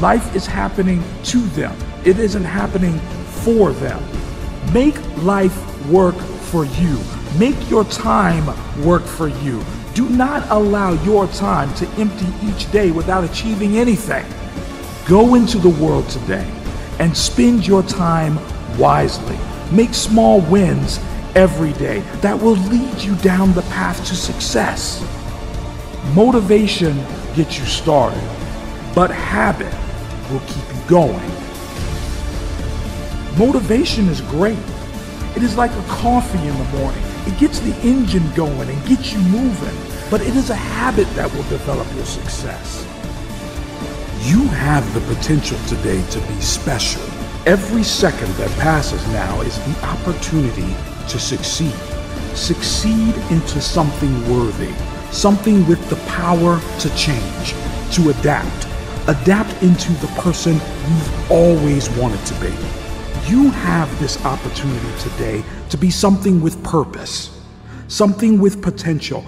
Life is happening to them, it isn't happening for them. Make life work for you. Make your time work for you. Do not allow your time to empty each day without achieving anything. Go into the world today and spend your time wisely. Make small wins every day that will lead you down the path to success. Motivation gets you started, but habit will keep you going. Motivation is great. It is like a coffee in the morning. It gets the engine going and gets you moving, but it is a habit that will develop your success. You have the potential today to be special. Every second that passes now is the opportunity to succeed. Succeed into something worthy, something with the power to change, to adapt. Adapt into the person you've always wanted to be. You have this opportunity today to be something with purpose, something with potential,